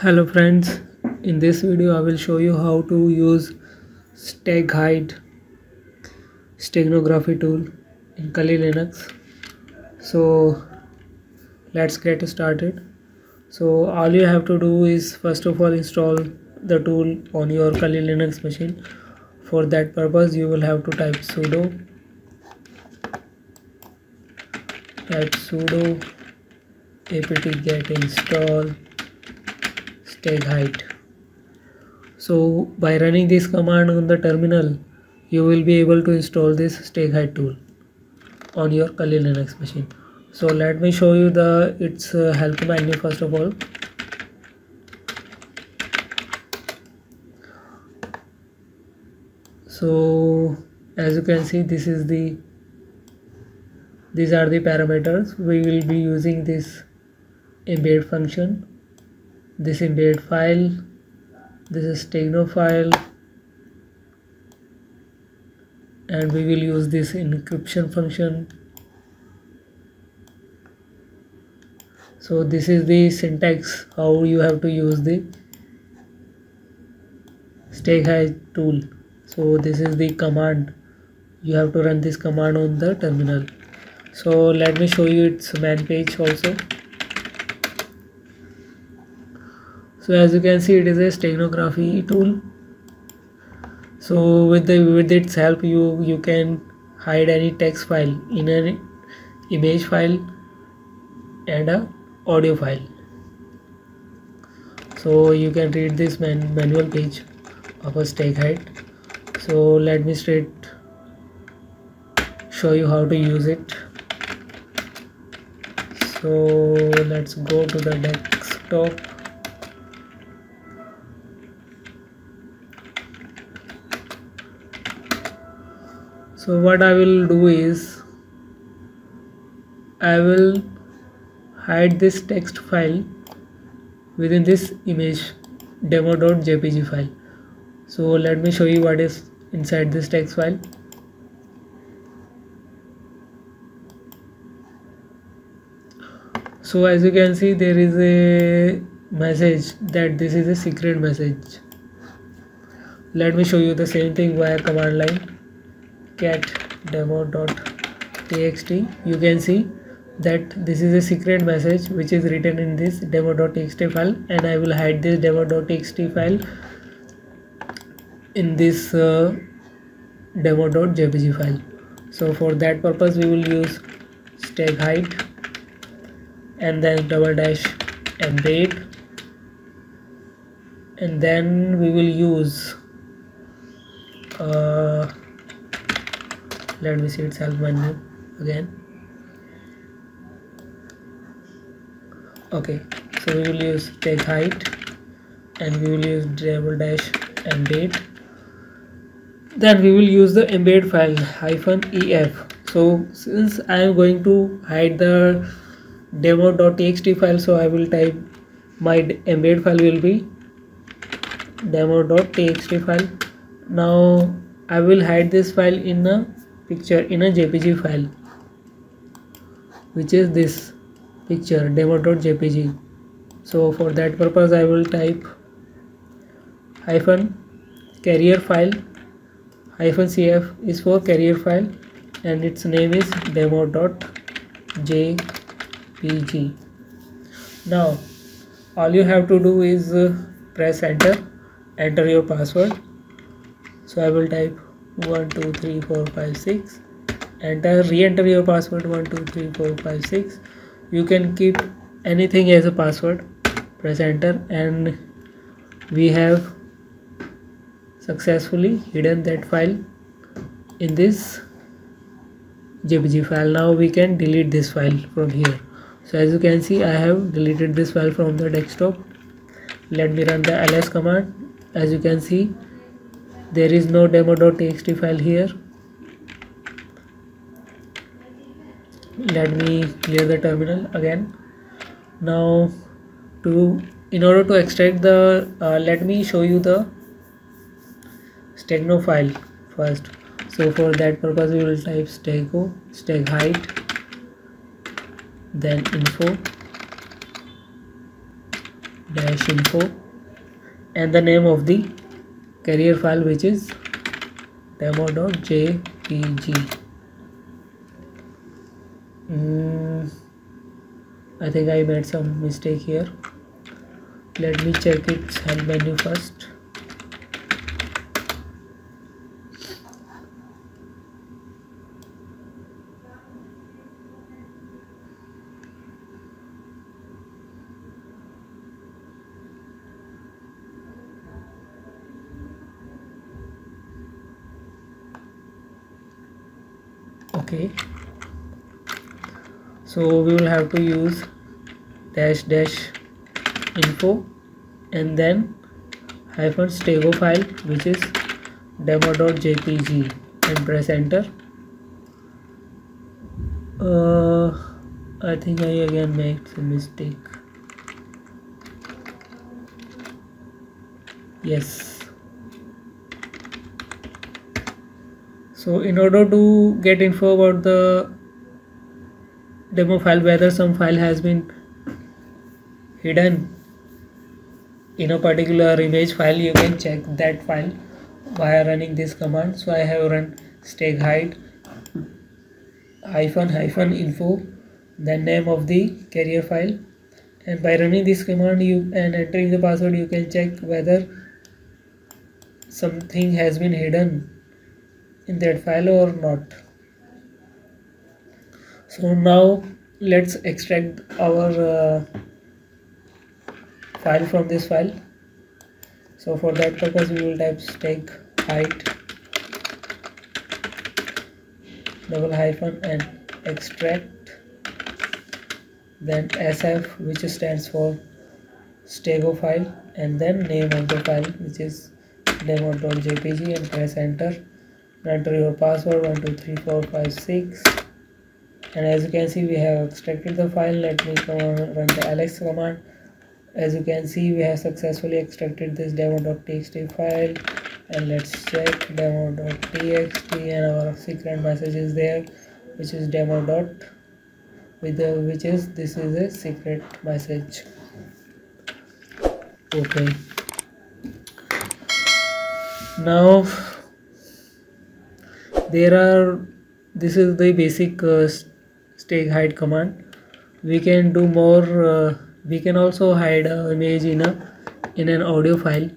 hello friends in this video i will show you how to use StegHide steganography tool in kali linux. So let's get started. So all you have to do is first of all install the tool on your kali linux machine. For that purpose you will have to type sudo type sudo apt get install StegHide so by running this command on the terminal you will be able to install this StegHide tool on your Kali Linux machine. So let me show you the its uh, help menu first of all. So as you can see this is the these are the parameters. We will be using this embed function this embed file this is stegno file and we will use this encryption function. So this is the syntax how you have to use the StegHide tool. So this is the command. You have to run this command on the terminal. So let me show you its man page also so as you can see it is a steganography tool. So with the with its help you you can hide any text file in an image file and a audio file. So you can read this man manual page of a StegHide so let me straight show you how to use it. So let's go to the desktop so what I will do is I will hide this text file within this image demo.jpg file. So let me show you what is inside this text file. So as you can see there is a message that this is a secret message. Let me show you the same thing via command line cat demo.txt you can see that this is a secret message which is written in this demo.txt file and I will hide this demo.txt file in this uh, demo.jpg file. So for that purpose we will use stack StegHide and then double dash embed and then we will use uh, let me see its help menu again. Okay so we will use StegHide and we will use double dash embed then we will use the embed file hyphen ef so since i am going to hide the demo.txt file so i will type my embed file will be demo.txt file. Now i will hide this file in a picture in a jpg file which is this picture demo.jpg so for that purpose i will type hyphen carrier file hyphen cf is for carrier file and its name is demo.jpg now all you have to do is uh, press enter enter your password. So i will type 1 2 3 4 5 6 enter re-enter your password 1 2 3 4 5 6 you can keep anything as a password. Press enter and we have successfully hidden that file in this jpg file. Now we can delete this file from here. So as you can see i have deleted this file from the desktop. Let me run the ls command. As you can see there is no demo.txt file here. Let me clear the terminal again. Now to in order to extract the uh, let me show you the stegno file first. So for that purpose we will type stego StegHide then info dash info and the name of the carrier file which is demo.jpg mm, I think I made some mistake here. Let me check its help menu first okay. So we will have to use dash dash info and then hyphen stego file which is demo.jpg and press enter. Uh, I think I again made some mistake. Yes so in order to get info about the demo file whether some file has been hidden in a particular image file you can check that file by running this command. So I have run StegHide hyphen hyphen info the name of the carrier file. And by running this command you and entering the password you can check whether something has been hidden in that file or not? So now let's extract our uh, file from this file. So for that purpose we will type stake hide double hyphen and extract. Then sf which stands for stego file and then name of the file which is demo.jpg and press enter enter your password 123456 and as you can see we have extracted the file. Let me run the ls command. As you can see we have successfully extracted this demo.txt file. And let's check demo.txt and our secret message is there which is demo dot with the which is this is a secret message. Okay. Now there are this is the basic uh, StegHide command. We can do more uh, we can also hide an image in a in an audio file.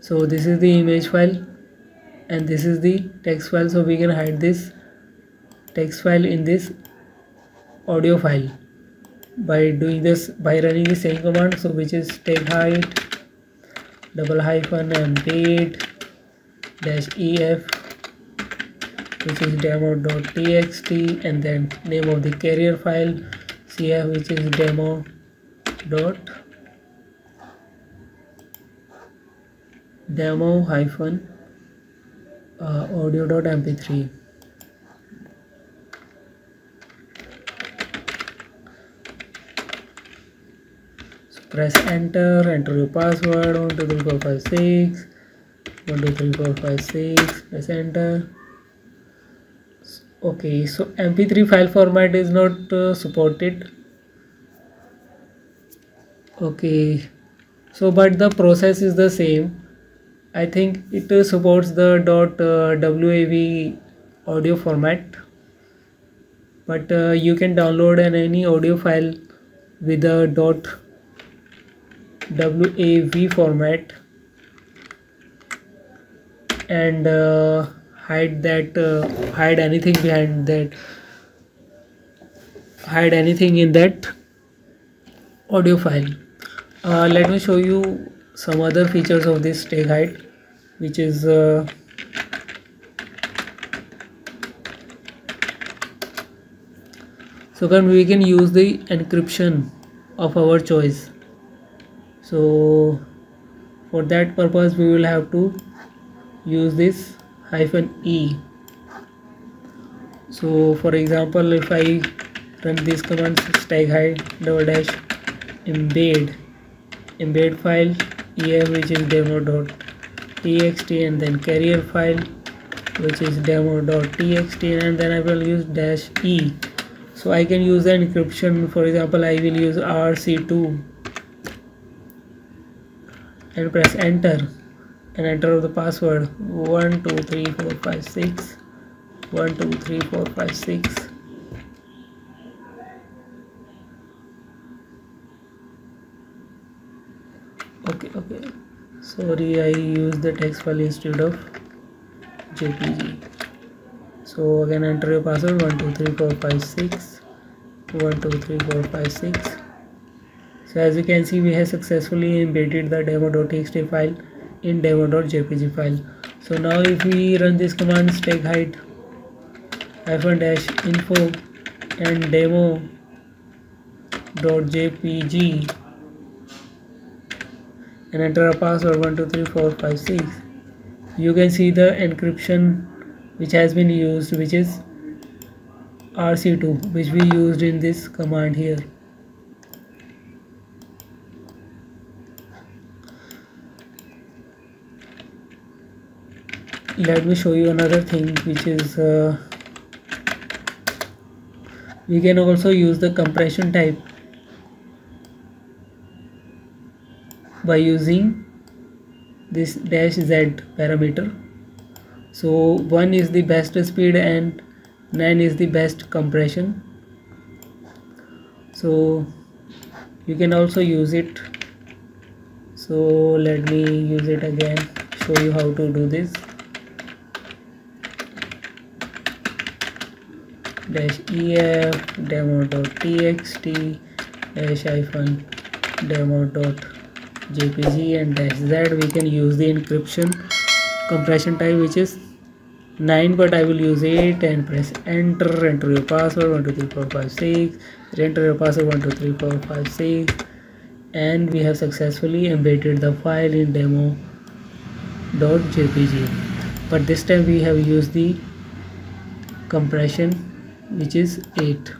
So this is the image file and this is the text file. So we can hide this text file in this audio file by doing this by running the same command so which is StegHide double hyphen embed dash ef which is demo.txt and then name of the carrier file cf which is demo dot demo hyphen uh, audio dot mp3 so press enter enter your password 123456 123456 press enter okay so mp3 file format is not uh, supported. Okay so but the process is the same. I think it uh, supports the dot uh, wav audio format. But uh, you can download an any audio file with a dot wav format. And uh, hide that uh, hide anything behind that hide anything in that audio file. Uh, let me show you some other features of this StegHide which is uh, so can we can use the encryption of our choice. So for that purpose we will have to use this hyphen e. So for example if I run this command StegHide double dash embed embed file ef which is demo.txt and then carrier file which is demo.txt and then I will use dash e. So I can use the encryption. For example I will use rc2 and press enter and enter the password 1 2 3 4 5 6 1 2 3 4 5 6 okay okay. Sorry I use the text file instead of JPG so again enter your password. 1 2 3 4 5 6 1 2 3 4 5 6 so as you can see we have successfully embedded the demo.txt file in demo.jpg file so now if we run this command stack height hyphen dash info and demo.jpg and enter a password 123456 you can see the encryption which has been used which is rc2 which we used in this command here let me show you another thing which is uh, we can also use the compression type by using this dash z parameter. So 1 is the best speed and 9 is the best compression. So you can also use it. So let me use it again show you how to do this dash ef demo.txt dash hyphen demo dot jpg and dash z. We can use the encryption compression type which is 9 but I will use 8 and press enter. Enter your password 1 2 3 4 5 6 enter your password 1 2 3 4 5 6 and we have successfully embedded the file in demo.jpg but this time we have used the compression which is 8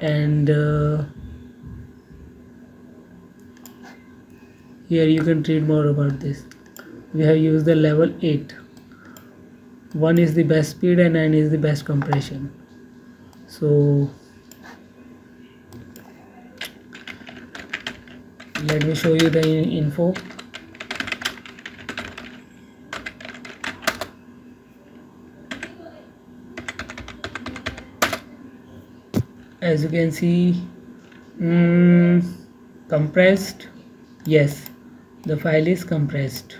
and uh, here you can read more about this. We have used the level 8 1 is the best speed and 9 is the best compression. So let me show you the info as you can see mm, compressed. Yes the file is compressed.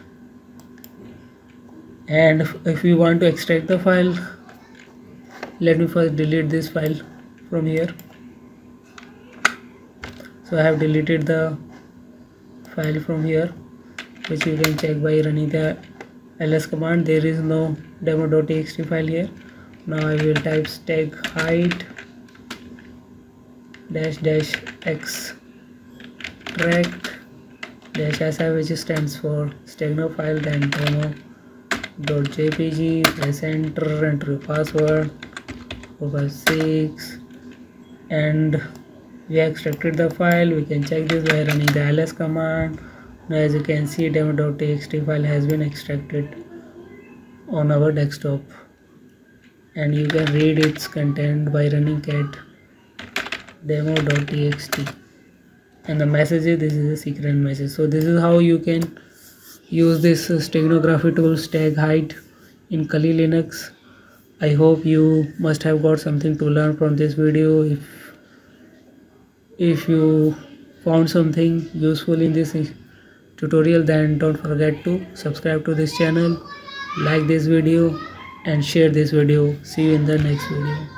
And if we want to extract the file let me first delete this file from here. So I have deleted the file from here which you can check by running the ls command. There is no demo.txt file here. Now I will type stack height dash dash extract dash si which stands for stegno file then demo dot jpg press enter enter your password over 6 and we extracted the file. We can check this by running the ls command. Now as you can see demo.txt file has been extracted on our desktop and you can read its content by running cat demo.txt and the message is this is a secret message. So this is how you can use this steganography tool StegHide in Kali Linux. I hope you must have got something to learn from this video. If if you found something useful in this tutorial then don't forget to subscribe to this channel like this video and share this video. See you in the next video